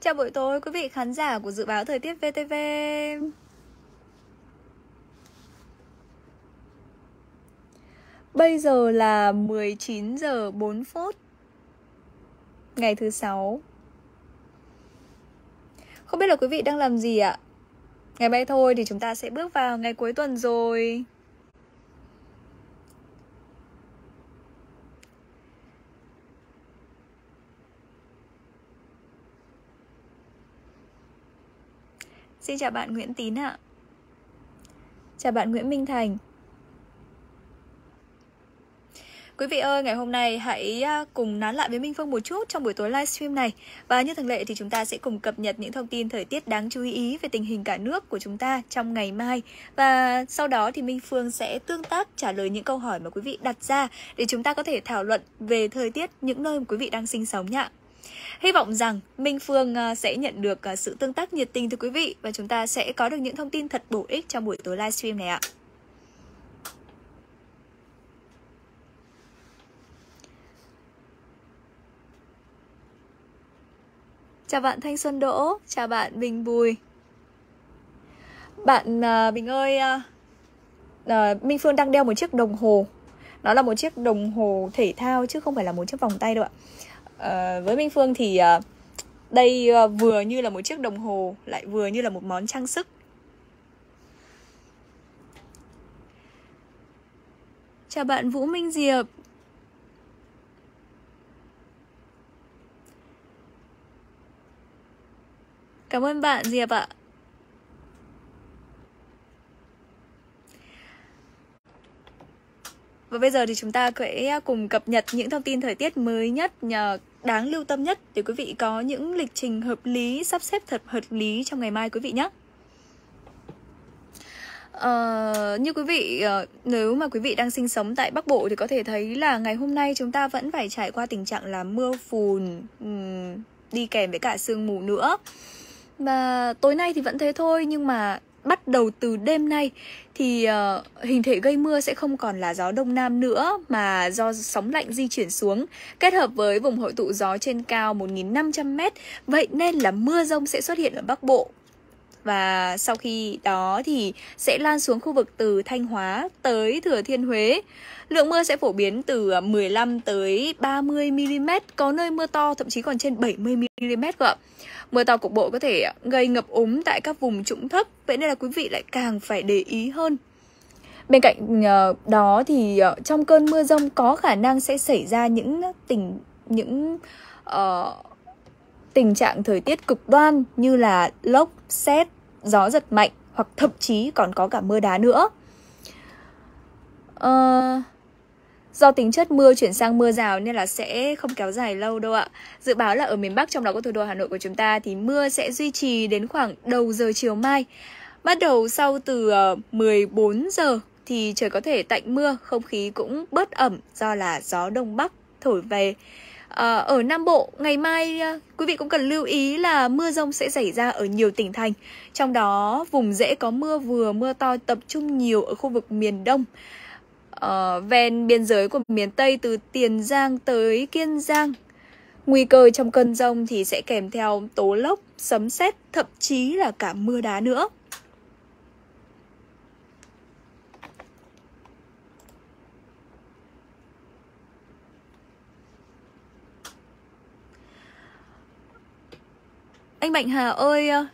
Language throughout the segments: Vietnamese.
Chào buổi tối, quý vị khán giả của Dự báo Thời tiết VTV Bây giờ là 19 giờ 4 phút, Ngày thứ sáu. Không biết là quý vị đang làm gì ạ? Ngày mai thôi thì chúng ta sẽ bước vào ngày cuối tuần rồi. Xin chào bạn Nguyễn Tín ạ Chào bạn Nguyễn Minh Thành Quý vị ơi, ngày hôm nay hãy à, cùng nán lại với Minh Phương một chút trong buổi tối livestream này. Và như thường lệ thì chúng ta sẽ cùng cập nhật những thông tin thời tiết đáng chú ý về tình hình cả nước của chúng ta trong ngày mai. Và sau đó thì Minh Phương sẽ tương tác trả lời những câu hỏi mà quý vị đặt ra để chúng ta có thể thảo luận về thời tiết những nơi mà quý vị đang sinh sống nhạ. Hy vọng rằng Minh Phương ờ, sẽ nhận được ờ, sự tương tác nhiệt tình từ quý vị và chúng ta sẽ có được những thông tin thật bổ ích trong buổi tối livestream này ạ. Chào bạn Thanh Xuân Đỗ, chào bạn Bình Bùi. Bạn uh, Bình ơi, uh, uh, Minh Phương đang đeo một chiếc đồng hồ. Nó là một chiếc đồng hồ thể thao chứ không phải là một chiếc vòng tay đâu ạ. Uh, với Minh Phương thì uh, đây uh, vừa như là một chiếc đồng hồ lại vừa như là một món trang sức. Chào bạn Vũ Minh Diệp, Cảm ơn bạn Diệp ạ. Và bây giờ thì chúng ta sẽ cùng cập nhật những thông tin thời tiết mới nhất nhờ đáng lưu tâm nhất để quý vị có những lịch trình hợp lý, sắp xếp thật hợp lý trong ngày mai quý vị nhé. Uh, như quý vị uh, nếu mà quý vị đang sinh sống tại Bắc Bộ thì có thể thấy là ngày hôm nay chúng ta vẫn phải trải qua tình trạng là mưa phùn um, đi kèm với cả sương mù nữa. Và tối nay thì vẫn thế thôi nhưng mà bắt đầu từ đêm nay thì uh, hình thể gây mưa sẽ không còn là gió đông nam nữa mà do sóng lạnh di chuyển xuống kết hợp với vùng hội tụ gió trên cao 1.500m vậy nên là mưa rông sẽ xuất hiện ở Bắc Bộ và sau khi đó thì sẽ lan xuống khu vực từ Thanh Hóa tới Thừa Thiên Huế. Lượng mưa sẽ phổ biến từ ờ, 15 tới 30 mm, có nơi mưa to thậm chí còn trên 70 mm cơ ạ. Mưa to cục bộ có thể gây ngập úng tại các vùng trũng thấp, vậy nên là quý vị lại càng phải để ý hơn. Bên cạnh ờ, đó thì ờ, trong cơn mưa rông có khả năng sẽ xảy ra những tình những uh, tình trạng thời tiết cực đoan như là lốc, xét, gió giật mạnh hoặc thậm chí còn có cả mưa đá nữa. Uh, Do tính chất mưa chuyển sang mưa rào nên là sẽ không kéo dài lâu đâu ạ. Dự báo là ở miền Bắc trong đó có thủ đô Hà Nội của chúng ta thì mưa sẽ duy trì đến khoảng đầu giờ chiều mai. Bắt đầu sau từ ờ, 14 giờ thì trời có thể tạnh mưa, không khí cũng bớt ẩm do là gió đông bắc thổi về. À, ở Nam Bộ, ngày mai ờ, quý vị cũng cần lưu ý là mưa rông sẽ xảy ra ở nhiều tỉnh thành. Trong đó, vùng dễ có mưa vừa, mưa to tập trung nhiều ở khu vực miền Đông uh, ven biên giới của miền Tây từ Tiền Giang tới Kiên Giang. Nguy cơ trong cơn rông thì sẽ kèm theo tố lốc, sấm sét, thậm chí là cả mưa đá nữa. Anh Mạnh Hà ơi, ờ,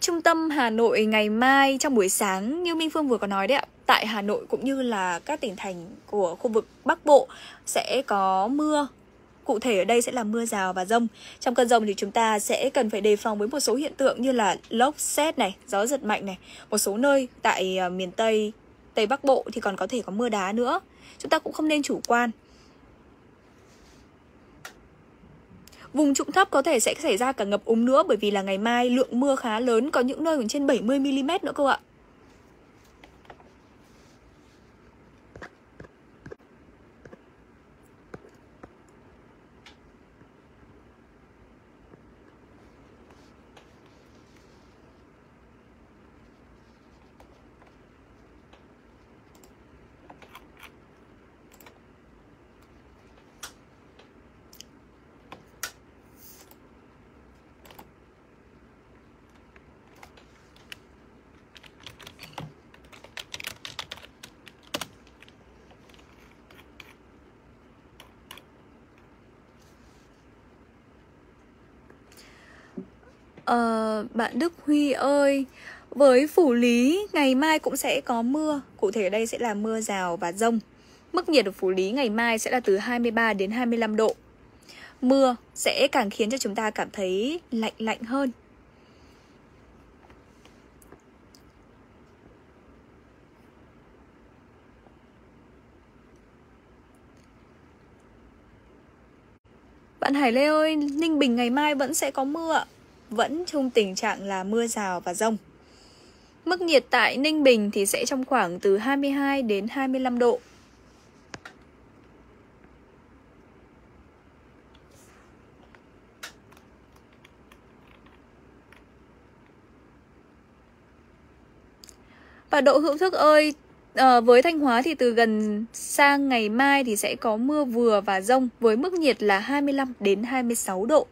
trung tâm Hà Nội ngày mai trong buổi sáng như Minh Phương vừa có nói đấy ạ tại Hà Nội cũng như là các tỉnh thành của khu vực Bắc Bộ sẽ có mưa Cụ thể ở đây sẽ là mưa rào và rông. Trong cơn rông thì chúng ta sẽ cần phải đề phòng với một số hiện tượng như là lốc xét này, gió giật mạnh này. Một số nơi tại ờ, miền Tây, Tây Bắc Bộ thì còn có thể có mưa đá nữa. Chúng ta cũng không nên chủ quan. Vùng trũng thấp có thể sẽ xảy ra cả ngập úng nữa bởi vì là ngày mai lượng mưa khá lớn, có những nơi còn trên 70 mm nữa cô ạ. Ờ, bạn Đức Huy ơi với phủ lý ngày mai cũng sẽ có mưa. Cụ thể ở đây sẽ là mưa rào và rông. Mức nhiệt ở phủ lý ngày mai sẽ là từ 23 đến 25 độ. Mưa sẽ càng khiến cho chúng ta cảm thấy lạnh lạnh hơn. Bạn Hải Lê ơi, Ninh Bình ngày mai vẫn sẽ có mưa vẫn trong tình trạng là mưa rào và rông Mức nhiệt tại Ninh Bình thì sẽ trong khoảng từ 22 đến 25 độ Và độ hữu thức ơi, à, với Thanh Hóa thì từ gần sang ngày mai thì sẽ có mưa vừa và rông với mức nhiệt là 25 đến 26 độ.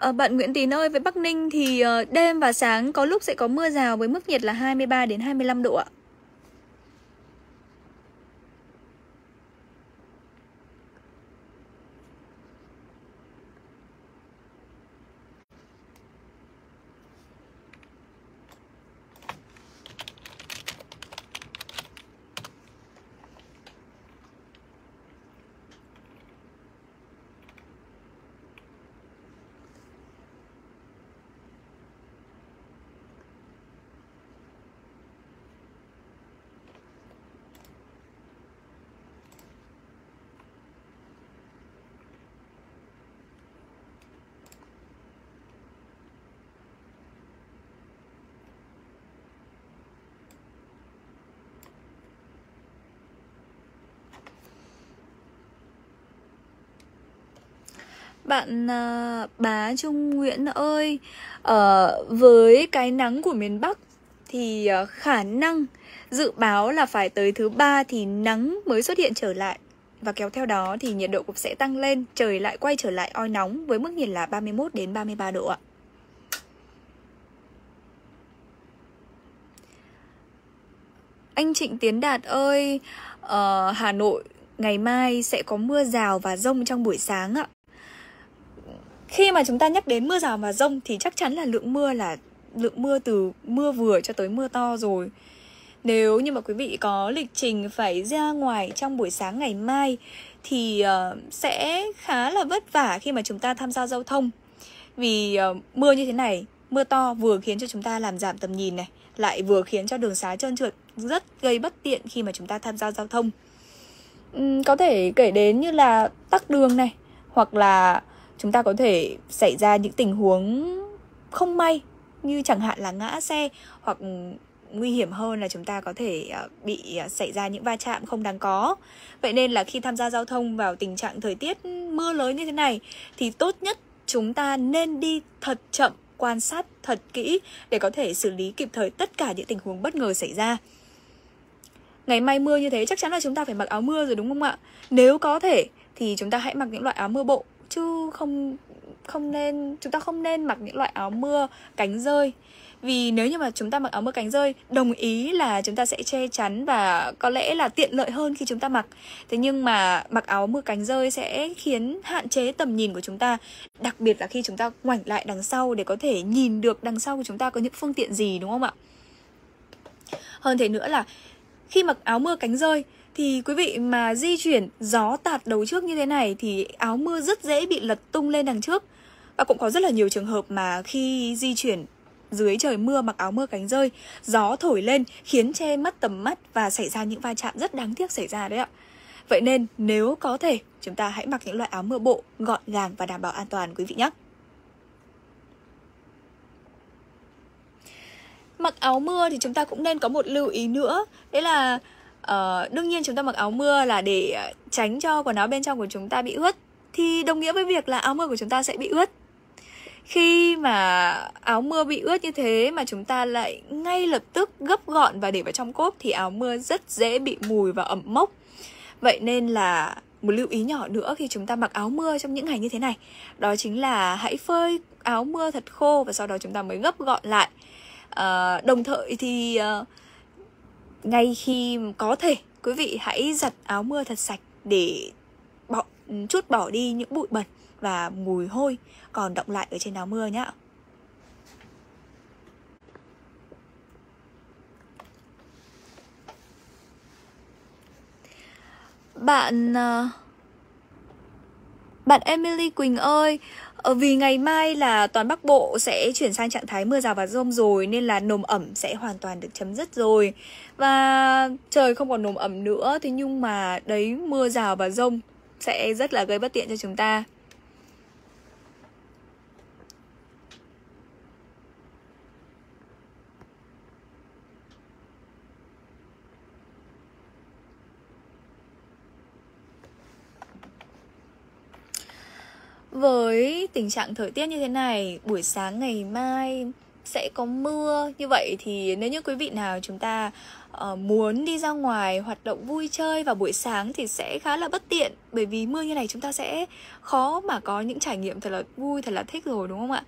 À, bạn Nguyễn Tín ơi, với Bắc Ninh thì ờ, đêm và sáng có lúc sẽ có mưa rào với mức nhiệt là 23 đến 25 độ ạ. Bạn à, bá Trung Nguyễn ơi ở Với cái nắng của miền Bắc Thì à, khả năng dự báo là phải tới thứ ba thì nắng mới xuất hiện trở lại và kéo theo đó thì nhiệt độ cũng sẽ tăng lên, trời lại quay trở lại oi nóng với mức nhiệt là 31 đến 33 độ ạ. Anh Trịnh Tiến Đạt ơi, uh, Hà Nội ngày mai sẽ có mưa rào và rông trong buổi sáng ạ. Khi mà chúng ta nhắc đến mưa rào và rông thì chắc chắn là lượng mưa là lượng mưa từ mưa vừa cho tới mưa to rồi. Nếu như mà quý vị có lịch trình phải ra ngoài trong buổi sáng ngày mai thì uh, sẽ khá là vất vả khi mà chúng ta tham gia giao thông. Vì uh, mưa như thế này, mưa to vừa khiến cho chúng ta làm giảm tầm nhìn này, lại vừa khiến cho đường xá trơn trượt rất gây bất tiện khi mà chúng ta tham gia giao thông. Có thể kể đến như là tắc đường này, hoặc là chúng ta có thể xảy ra những tình huống không may như chẳng hạn là ngã xe hoặc ừ, nguy hiểm hơn là chúng ta có thể ờ, bị ờ, xảy ra những va chạm không đáng có. Vậy nên là khi tham gia giao thông vào tình trạng thời tiết mưa lớn như thế này thì tốt nhất chúng ta nên đi thật chậm, quan sát thật kỹ để có thể xử lý kịp thời tất cả những tình huống bất ngờ xảy ra. Ngày mai mưa như thế chắc chắn là chúng ta phải mặc áo mưa rồi đúng không ạ? Nếu có thể thì chúng ta hãy mặc những loại áo mưa bộ chứ không không nên, chúng ta không nên mặc những loại áo mưa cánh rơi. Vì nếu như mà chúng ta mặc áo mưa cánh rơi, đồng ý là chúng ta sẽ che chắn và có lẽ là tiện lợi hơn khi chúng ta mặc. Thế nhưng mà mặc áo mưa cánh rơi sẽ khiến hạn chế tầm nhìn của chúng ta, đặc biệt là khi chúng ta ngoảnh lại đằng sau để có thể nhìn được đằng sau của chúng ta có những phương tiện gì, đúng không ạ? Hơn thế nữa là khi mặc áo mưa cánh rơi thì quý vị mà di chuyển gió tạt đầu trước như thế này thì áo mưa rất dễ bị lật tung lên đằng trước. Và cũng có rất là nhiều trường hợp mà khi di chuyển dưới trời mưa mặc áo mưa cánh rơi, gió thổi lên khiến che mất tầm mắt và xảy ra những va chạm rất đáng tiếc xảy ra đấy ạ. Vậy nên nếu có thể, chúng ta hãy mặc những loại áo mưa bộ gọn gàng và đảm bảo an toàn quý vị nhé. Mặc áo mưa thì chúng ta cũng nên có một lưu ý nữa, đấy là uh, đương nhiên chúng ta mặc áo mưa là để ờ, tránh cho quần áo bên trong của chúng ta bị ướt. Thì đồng nghĩa với việc là áo mưa của chúng ta sẽ bị ướt. Khi mà áo mưa bị ướt như thế mà chúng ta lại ngay lập tức gấp gọn và để vào trong cốp thì áo mưa rất dễ bị mùi và ẩm mốc. Vậy nên là một lưu ý nhỏ nữa khi chúng ta mặc áo mưa trong những ngày như thế này đó chính là hãy phơi áo mưa thật khô và sau đó chúng ta mới gấp gọn lại. À, đồng thời thì uh, ngay khi có thể, quý vị hãy giặt áo mưa thật sạch để bỏ, chút bỏ đi những bụi bẩn và mùi hôi còn động lại ở trên áo mưa nhé Bạn à, Bạn Emily Quỳnh ơi Ờ, vì ngày mai là toàn Bắc Bộ sẽ chuyển sang trạng thái mưa rào và rông rồi, Nên là nồm ẩm sẽ hoàn toàn được chấm dứt rồi. Và trời không còn nồm ẩm nữa, Thế nhưng mà đấy, mưa rào và rông sẽ rất là gây bất tiện cho chúng ta. Với tình trạng thời tiết như thế này, buổi sáng ngày mai sẽ có mưa. Như vậy thì nếu như quý vị nào chúng ta uh, muốn đi ra ngoài hoạt động vui chơi vào buổi sáng thì sẽ khá là bất tiện. Bởi vì mưa như này chúng ta sẽ khó mà có những trải nghiệm thật là vui thật là thích rồi đúng không ạ?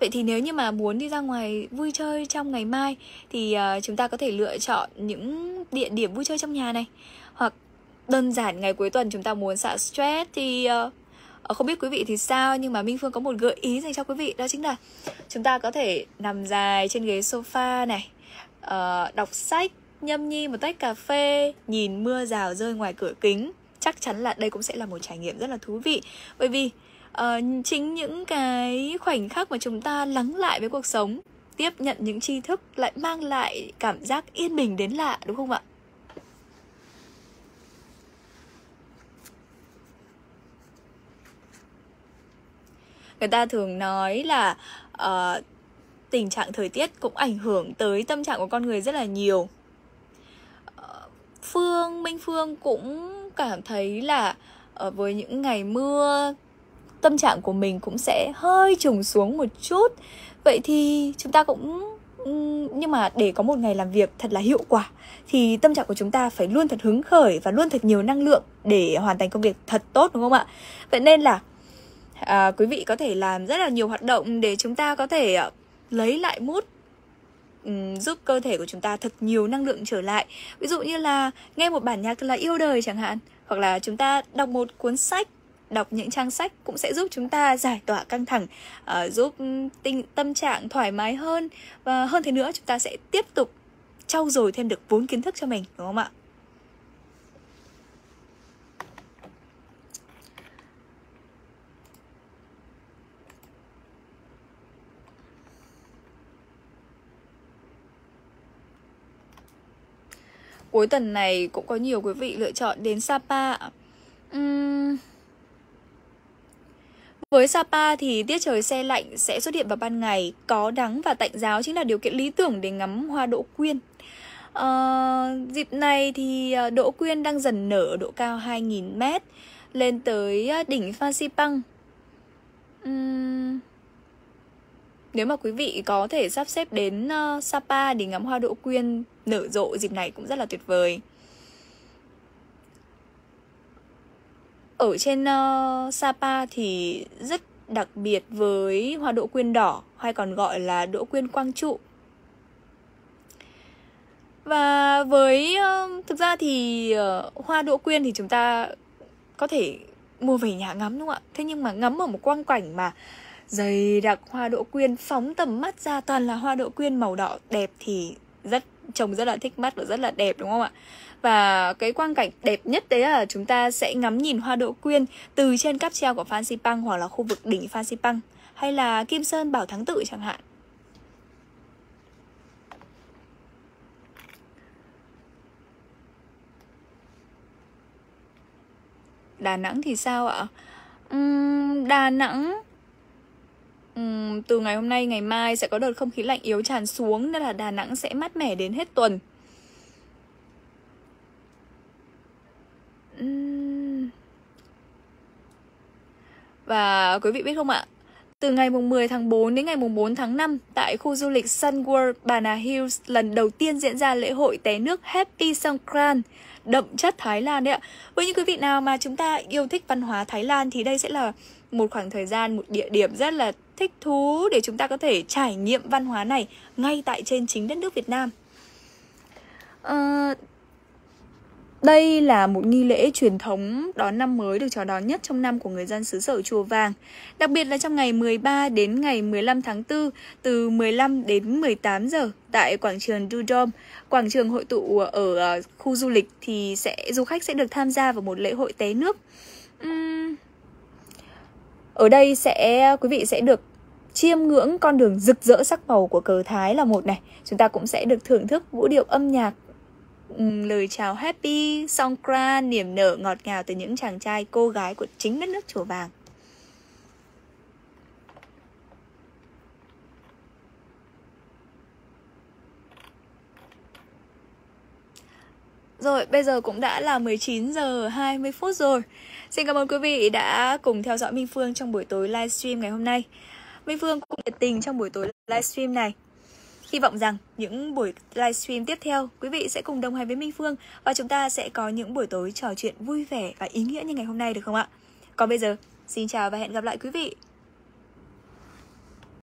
Vậy thì nếu như mà muốn đi ra ngoài vui chơi trong ngày mai thì uh, chúng ta có thể lựa chọn những địa điểm vui chơi trong nhà này. Hoặc đơn giản ngày cuối tuần chúng ta muốn xả stress thì uh, Ờ, không biết quý vị thì sao nhưng mà Minh Phương có một gợi ý dành cho quý vị đó chính là chúng ta có thể nằm dài trên ghế sofa này uh, đọc sách nhâm nhi một tách cà phê nhìn mưa rào rơi ngoài cửa kính. Chắc chắn là đây cũng sẽ là một trải nghiệm rất là thú vị. Bởi vì uh, chính những cái khoảnh khắc mà chúng ta lắng lại với cuộc sống tiếp nhận những tri thức lại mang lại cảm giác yên bình đến lạ đúng không ạ? Người ta thường nói là uh, tình trạng thời tiết cũng ảnh hưởng tới tâm trạng của con người rất là nhiều. Uh, phương minh phương cũng cảm thấy là uh, với những ngày mưa tâm trạng của mình cũng sẽ hơi trùng xuống một chút. Vậy thì chúng ta cũng ừ, nhưng mà để có một ngày làm việc thật là hiệu quả thì tâm trạng của chúng ta phải luôn thật hứng khởi và luôn thật nhiều năng lượng để hoàn thành công việc thật tốt đúng không ạ? Vậy nên là à, quý vị có thể làm rất là nhiều hoạt động để chúng ta có thể uh, lấy lại mút um, giúp cơ thể của chúng ta thật nhiều năng lượng trở lại. Ví dụ như là nghe một bản nhạc thật là yêu đời chẳng hạn hoặc là chúng ta đọc một cuốn sách đọc những trang sách cũng sẽ giúp chúng ta giải tỏa căng thẳng uh, giúp tinh tâm trạng thoải mái hơn. Và hơn thế nữa chúng ta sẽ tiếp tục trau dồi thêm được vốn kiến thức cho mình đúng không ạ? Cuối tuần này cũng có nhiều quý vị lựa chọn đến Sapa. Uhm... Với Sapa thì tiết trời xe lạnh sẽ xuất hiện vào ban ngày, có nắng và tạnh giáo chính là điều kiện lý tưởng để ngắm hoa đỗ quyên. À, dịp này thì ờ, đỗ quyên đang dần nở ở độ cao 2.000m lên tới ờ, đỉnh Phan Xipang. Uhm, nếu mà quý vị có thể sắp xếp đến uh, Sapa để ngắm hoa đỗ quyên nở rộ dịp này cũng rất là tuyệt vời. Ở trên uh, Sapa thì rất đặc biệt với hoa đỗ quyên đỏ hay còn gọi là đỗ quyên quang trụ. Và với uh, thực ra thì uh, hoa đỗ quyên thì chúng ta có thể mua về nhà ngắm đúng không ạ? Thế nhưng mà ngắm ở một quang cảnh mà dày đặc hoa đỗ quyên phóng tầm mắt ra toàn là hoa đỗ quyên màu đỏ đẹp thì rất trông rất là thích mắt và rất là đẹp đúng không ạ và cái quang cảnh đẹp nhất đấy là chúng ta sẽ ngắm nhìn hoa đỗ quyên từ trên cáp treo của Phan Xipang hoặc là khu vực đỉnh Phan Xipang hay là Kim Sơn Bảo Thắng Tự chẳng hạn Đà Nẵng thì sao ạ? Uhm, Đà Nẵng Uhm, từ ngày hôm nay ngày mai sẽ có đợt không khí lạnh yếu tràn xuống nên là Đà Nẵng sẽ mát mẻ đến hết tuần. Uhm. Và quý vị biết không ạ, từ ngày mùng 10 tháng 4 đến ngày mùng 4 tháng 5 tại khu du lịch Sun World Bana Hills lần đầu tiên diễn ra lễ hội té nước Happy Songkran đậm chất Thái Lan đấy ạ. Với những quý vị nào mà chúng ta yêu thích văn hóa Thái Lan thì đây sẽ là một khoảng thời gian, một địa điểm rất là thích thú để chúng ta có thể trải nghiệm văn hóa này ngay tại trên chính đất nước Việt Nam. À, đây là một nghi lễ truyền thống đón năm mới được chào đón nhất trong năm của người dân xứ sở Chùa Vàng. Đặc biệt là trong ngày 13 đến ngày 15 tháng 4 từ 15 đến 18 giờ tại quảng trường Dudom, quảng trường hội tụ ở ờ, khu du lịch thì sẽ du khách sẽ được tham gia vào một lễ hội té nước. Uhm, ở đây sẽ quý vị sẽ được chiêm ngưỡng con đường rực rỡ sắc màu của cờ Thái là một này. Chúng ta cũng sẽ được thưởng thức vũ điệu âm nhạc lời chào happy, song songkran, niềm nở ngọt ngào từ những chàng trai cô gái của chính đất nước chùa vàng. Rồi, bây giờ cũng đã là 19 giờ 20 phút rồi. Xin cảm ơn quý vị đã cùng theo dõi Minh Phương trong buổi tối livestream ngày hôm nay. Minh Phương cũng nhiệt tình trong buổi tối livestream này. Hy vọng rằng những buổi livestream tiếp theo, quý vị sẽ cùng đồng hành với Minh Phương và chúng ta sẽ có những buổi tối trò chuyện vui vẻ và ý nghĩa như ngày hôm nay được không ạ? Còn bây giờ, xin chào và hẹn gặp lại quý vị